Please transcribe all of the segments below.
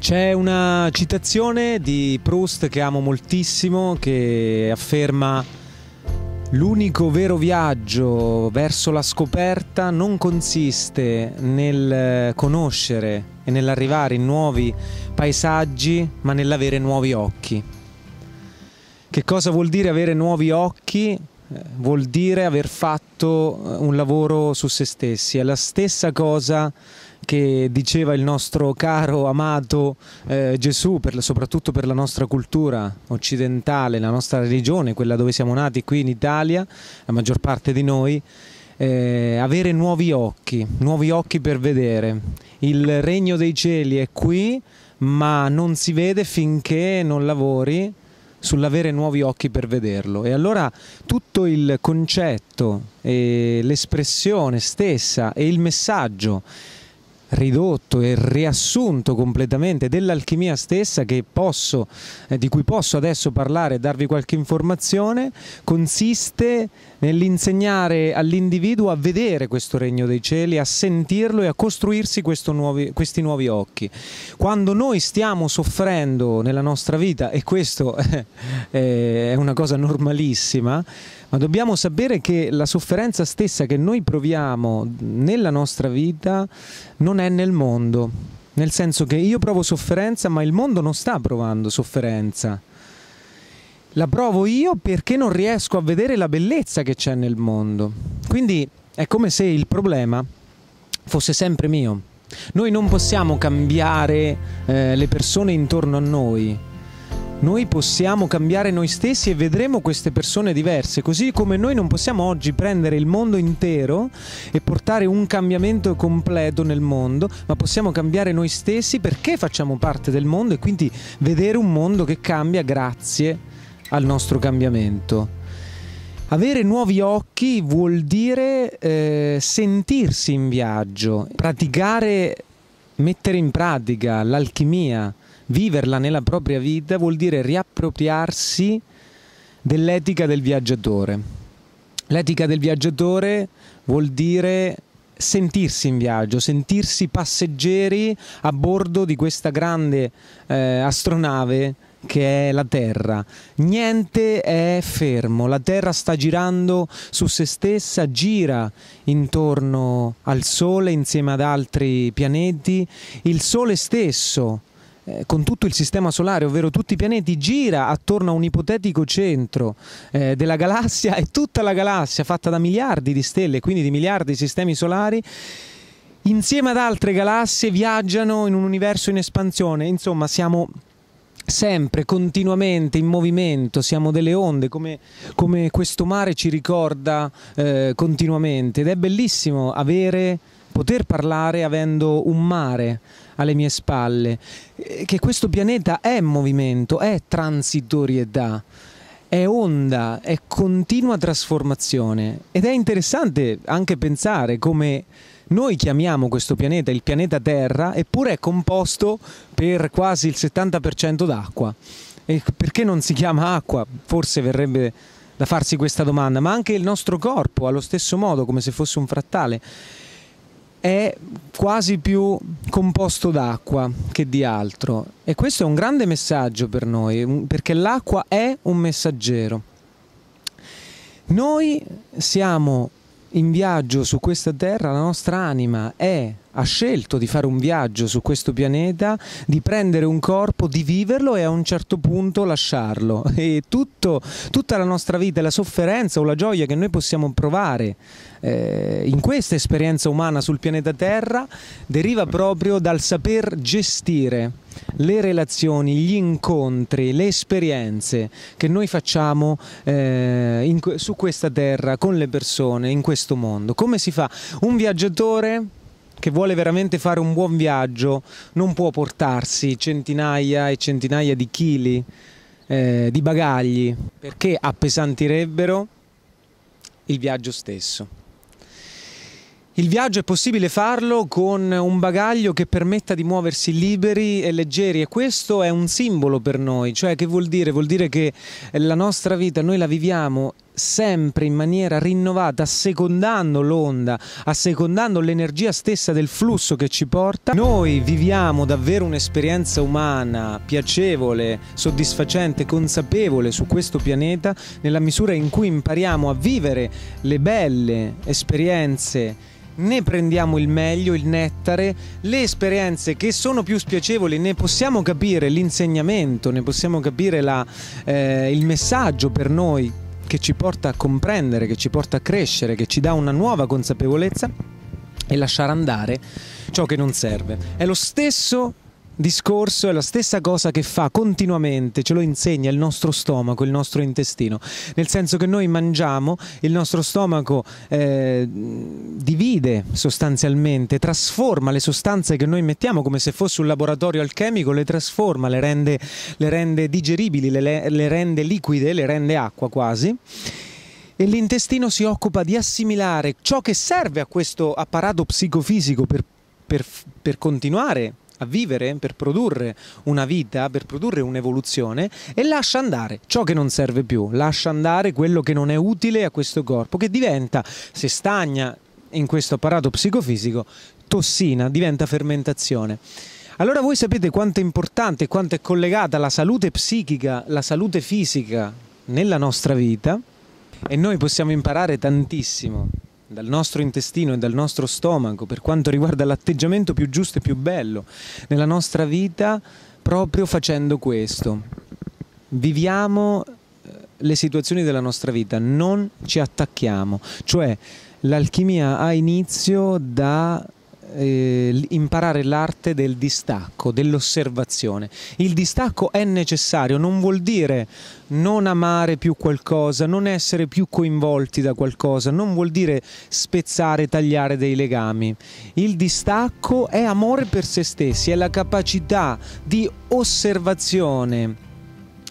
C'è una citazione di Proust che amo moltissimo che afferma L'unico vero viaggio verso la scoperta non consiste nel conoscere e nell'arrivare in nuovi paesaggi, ma nell'avere nuovi occhi. Che cosa vuol dire avere nuovi occhi? Eh, vuol dire aver fatto eh, un lavoro su se stessi. È la stessa cosa che diceva il nostro caro, amato eh, Gesù, per, soprattutto per la nostra cultura occidentale, la nostra religione, quella dove siamo nati qui in Italia, la maggior parte di noi, eh, avere nuovi occhi, nuovi occhi per vedere. Il regno dei cieli è qui, ma non si vede finché non lavori sull'avere nuovi occhi per vederlo. E allora tutto il concetto e l'espressione stessa e il messaggio ridotto e riassunto completamente dell'alchimia stessa posso, eh, di cui posso adesso parlare e darvi qualche informazione, consiste nell'insegnare all'individuo a vedere questo regno dei cieli, a sentirlo e a costruirsi nuovi, questi nuovi occhi. Quando noi stiamo soffrendo nella nostra vita, e questo è una cosa normalissima, ma dobbiamo sapere che la sofferenza stessa che noi proviamo nella nostra vita non è nel mondo, nel senso che io provo sofferenza ma il mondo non sta provando sofferenza. La provo io perché non riesco a vedere la bellezza che c'è nel mondo. Quindi è come se il problema fosse sempre mio. Noi non possiamo cambiare eh, le persone intorno a noi, noi possiamo cambiare noi stessi e vedremo queste persone diverse, così come noi non possiamo oggi prendere il mondo intero e portare un cambiamento completo nel mondo, ma possiamo cambiare noi stessi perché facciamo parte del mondo e quindi vedere un mondo che cambia grazie al nostro cambiamento. Avere nuovi occhi vuol dire eh, sentirsi in viaggio, praticare, mettere in pratica l'alchimia viverla nella propria vita vuol dire riappropriarsi dell'etica del viaggiatore. L'etica del viaggiatore vuol dire sentirsi in viaggio, sentirsi passeggeri a bordo di questa grande eh, astronave che è la Terra. Niente è fermo, la Terra sta girando su se stessa, gira intorno al Sole insieme ad altri pianeti, il Sole stesso eh, con tutto il sistema solare, ovvero tutti i pianeti, gira attorno a un ipotetico centro eh, della galassia e tutta la galassia fatta da miliardi di stelle, quindi di miliardi di sistemi solari, insieme ad altre galassie viaggiano in un universo in espansione. Insomma, siamo sempre, continuamente in movimento, siamo delle onde come, come questo mare ci ricorda eh, continuamente ed è bellissimo avere, poter parlare avendo un mare alle mie spalle, eh, che questo pianeta è movimento, è transitorietà, è onda, è continua trasformazione ed è interessante anche pensare come noi chiamiamo questo pianeta il pianeta Terra, eppure è composto per quasi il 70% d'acqua. E perché non si chiama acqua? Forse verrebbe da farsi questa domanda, ma anche il nostro corpo allo stesso modo, come se fosse un frattale è quasi più composto d'acqua che di altro e questo è un grande messaggio per noi perché l'acqua è un messaggero. Noi siamo in viaggio su questa terra, la nostra anima è ha scelto di fare un viaggio su questo pianeta, di prendere un corpo, di viverlo e a un certo punto lasciarlo. E tutto, tutta la nostra vita, la sofferenza o la gioia che noi possiamo provare eh, in questa esperienza umana sul pianeta Terra deriva proprio dal saper gestire le relazioni, gli incontri, le esperienze che noi facciamo eh, in, su questa terra con le persone, in questo mondo. Come si fa? Un viaggiatore che vuole veramente fare un buon viaggio non può portarsi centinaia e centinaia di chili eh, di bagagli perché appesantirebbero il viaggio stesso. Il viaggio è possibile farlo con un bagaglio che permetta di muoversi liberi e leggeri e questo è un simbolo per noi, cioè che vuol dire? Vuol dire che la nostra vita noi la viviamo sempre in maniera rinnovata, assecondando l'onda, assecondando l'energia stessa del flusso che ci porta, noi viviamo davvero un'esperienza umana piacevole, soddisfacente, consapevole su questo pianeta nella misura in cui impariamo a vivere le belle esperienze. Ne prendiamo il meglio, il nettare, le esperienze che sono più spiacevoli, ne possiamo capire l'insegnamento, ne possiamo capire la, eh, il messaggio per noi che ci porta a comprendere, che ci porta a crescere, che ci dà una nuova consapevolezza e lasciare andare ciò che non serve. È lo stesso discorso è la stessa cosa che fa continuamente, ce lo insegna il nostro stomaco, il nostro intestino, nel senso che noi mangiamo, il nostro stomaco eh, divide sostanzialmente, trasforma le sostanze che noi mettiamo come se fosse un laboratorio alchemico, le trasforma, le rende, le rende digeribili, le, le rende liquide, le rende acqua quasi. E l'intestino si occupa di assimilare ciò che serve a questo apparato psicofisico per, per, per continuare a vivere, per produrre una vita, per produrre un'evoluzione e lascia andare ciò che non serve più, lascia andare quello che non è utile a questo corpo, che diventa, se stagna in questo apparato psicofisico, tossina, diventa fermentazione. Allora voi sapete quanto è importante, quanto è collegata la salute psichica, la salute fisica nella nostra vita e noi possiamo imparare tantissimo dal nostro intestino e dal nostro stomaco per quanto riguarda l'atteggiamento più giusto e più bello nella nostra vita proprio facendo questo. Viviamo eh, le situazioni della nostra vita, non ci attacchiamo, cioè l'alchimia ha inizio da eh, imparare l'arte del distacco, dell'osservazione. Il distacco è necessario, non vuol dire non amare più qualcosa, non essere più coinvolti da qualcosa, non vuol dire spezzare, tagliare dei legami. Il distacco è amore per se stessi, è la capacità di osservazione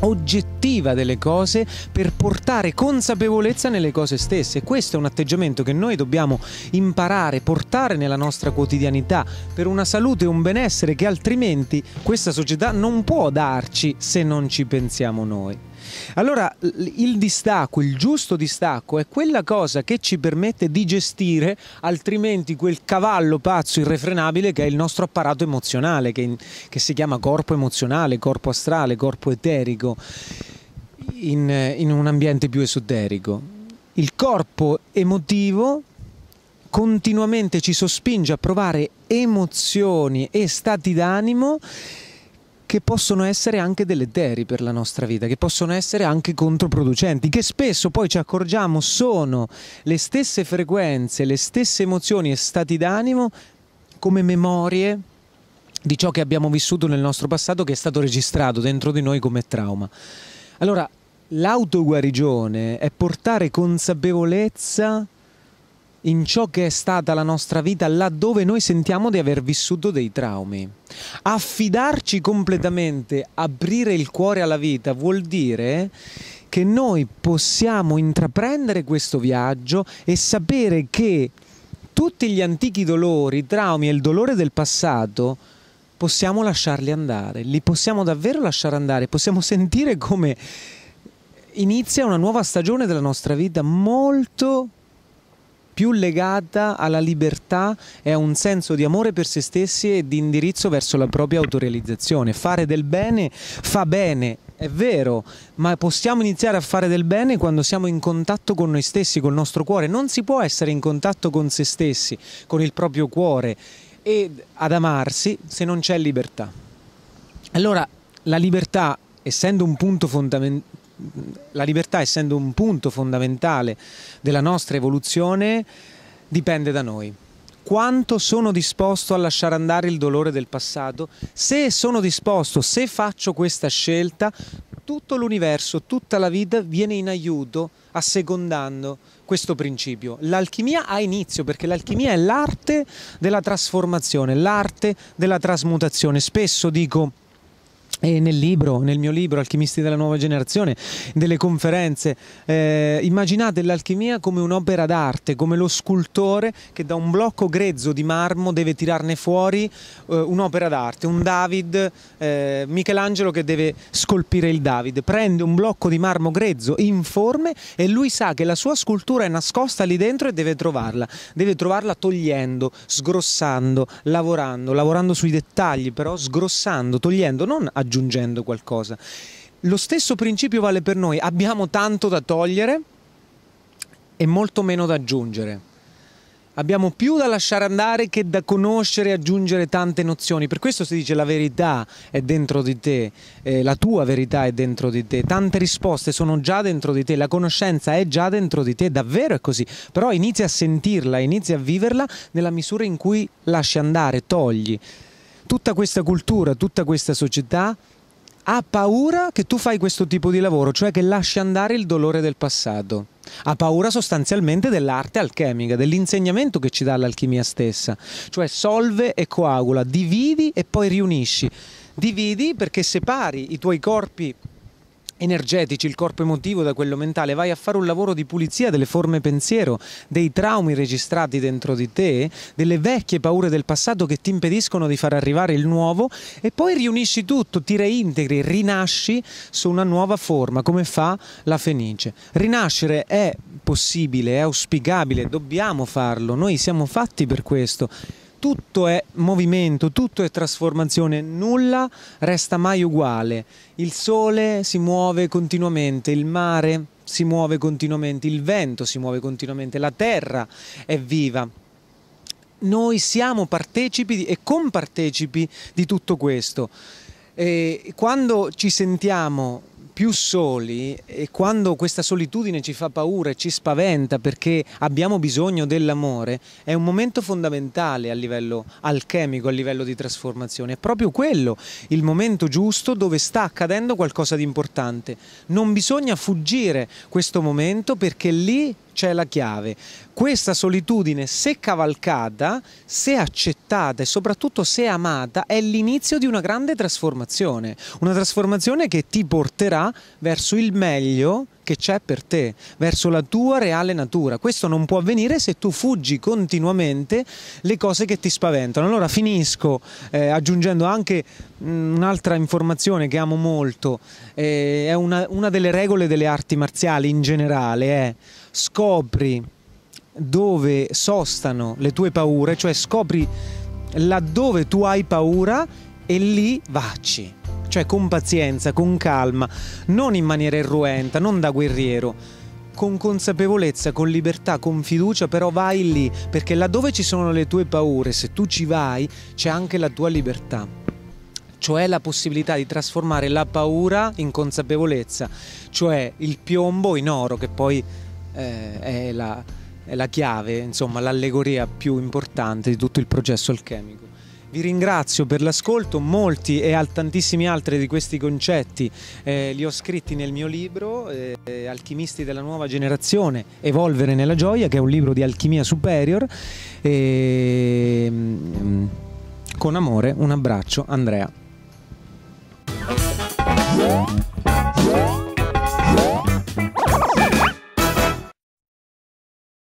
oggettiva delle cose per portare consapevolezza nelle cose stesse. Questo è un atteggiamento che noi dobbiamo imparare, portare nella nostra quotidianità per una salute e un benessere che altrimenti questa società non può darci se non ci pensiamo noi. Allora il distacco, il giusto distacco è quella cosa che ci permette di gestire altrimenti quel cavallo pazzo irrefrenabile che è il nostro apparato emozionale, che, che si chiama corpo emozionale, corpo astrale, corpo eterico, in, in un ambiente più esoterico. Il corpo emotivo continuamente ci sospinge a provare emozioni e stati d'animo che possono essere anche deleteri per la nostra vita, che possono essere anche controproducenti, che spesso poi ci accorgiamo sono le stesse frequenze, le stesse emozioni e stati d'animo come memorie di ciò che abbiamo vissuto nel nostro passato che è stato registrato dentro di noi come trauma. Allora, l'autoguarigione è portare consapevolezza in ciò che è stata la nostra vita laddove noi sentiamo di aver vissuto dei traumi. Affidarci completamente, aprire il cuore alla vita vuol dire che noi possiamo intraprendere questo viaggio e sapere che tutti gli antichi dolori, i traumi e il dolore del passato possiamo lasciarli andare, li possiamo davvero lasciare andare, possiamo sentire come inizia una nuova stagione della nostra vita molto più legata alla libertà e a un senso di amore per se stessi e di indirizzo verso la propria autorealizzazione. Fare del bene fa bene, è vero, ma possiamo iniziare a fare del bene quando siamo in contatto con noi stessi, col nostro cuore. Non si può essere in contatto con se stessi, con il proprio cuore e ad amarsi se non c'è libertà. Allora, la libertà, essendo un punto la libertà essendo un punto fondamentale della nostra evoluzione dipende da noi. Quanto sono disposto a lasciare andare il dolore del passato? Se sono disposto, se faccio questa scelta, tutto l'universo, tutta la vita viene in aiuto assecondando questo principio. L'alchimia ha inizio perché l'alchimia è l'arte della trasformazione, l'arte della trasmutazione. Spesso dico e nel libro, nel mio libro Alchimisti della nuova generazione, delle conferenze, eh, immaginate l'alchimia come un'opera d'arte, come lo scultore che da un blocco grezzo di marmo deve tirarne fuori eh, un'opera d'arte, un David, eh, Michelangelo che deve scolpire il David, prende un blocco di marmo grezzo informe e lui sa che la sua scultura è nascosta lì dentro e deve trovarla, deve trovarla togliendo, sgrossando, lavorando, lavorando sui dettagli, però sgrossando, togliendo, non aggiungendo aggiungendo qualcosa. Lo stesso principio vale per noi, abbiamo tanto da togliere e molto meno da aggiungere. Abbiamo più da lasciare andare che da conoscere e aggiungere tante nozioni. Per questo si dice la verità è dentro di te, eh, la tua verità è dentro di te, tante risposte sono già dentro di te, la conoscenza è già dentro di te, davvero è così. Però inizi a sentirla, inizi a viverla nella misura in cui lasci andare, togli tutta questa cultura, tutta questa società ha paura che tu fai questo tipo di lavoro, cioè che lasci andare il dolore del passato. Ha paura sostanzialmente dell'arte alchemica, dell'insegnamento che ci dà l'alchimia stessa, cioè solve e coagula, dividi e poi riunisci. Dividi perché separi i tuoi corpi energetici, il corpo emotivo da quello mentale, vai a fare un lavoro di pulizia delle forme pensiero, dei traumi registrati dentro di te, delle vecchie paure del passato che ti impediscono di far arrivare il nuovo e poi riunisci tutto, ti reintegri, rinasci su una nuova forma, come fa la Fenice. Rinascere è possibile, è auspicabile, dobbiamo farlo, noi siamo fatti per questo tutto è movimento, tutto è trasformazione, nulla resta mai uguale. Il sole si muove continuamente, il mare si muove continuamente, il vento si muove continuamente, la terra è viva. Noi siamo partecipi e compartecipi di tutto questo. E quando ci sentiamo più soli e quando questa solitudine ci fa paura e ci spaventa perché abbiamo bisogno dell'amore, è un momento fondamentale a livello alchemico, a livello di trasformazione. È proprio quello il momento giusto dove sta accadendo qualcosa di importante. Non bisogna fuggire questo momento perché lì c'è la chiave. Questa solitudine, se cavalcata, se accettata e soprattutto se amata, è l'inizio di una grande trasformazione. Una trasformazione che ti porterà verso il meglio che c'è per te, verso la tua reale natura. Questo non può avvenire se tu fuggi continuamente le cose che ti spaventano. Allora finisco eh, aggiungendo anche mm, un'altra informazione che amo molto, eh, è una, una delle regole delle arti marziali in generale, è scopri dove sostano le tue paure, cioè scopri laddove tu hai paura e lì vacci. Cioè con pazienza, con calma, non in maniera irruenta, non da guerriero, con consapevolezza, con libertà, con fiducia, però vai lì, perché laddove ci sono le tue paure, se tu ci vai, c'è anche la tua libertà. Cioè la possibilità di trasformare la paura in consapevolezza, cioè il piombo in oro, che poi eh, è, la, è la chiave, insomma, l'allegoria più importante di tutto il processo alchemico. Vi ringrazio per l'ascolto, molti e tantissimi altri di questi concetti eh, li ho scritti nel mio libro eh, Alchimisti della nuova generazione, Evolvere nella gioia, che è un libro di alchimia superior. E, mm, con amore, un abbraccio, Andrea.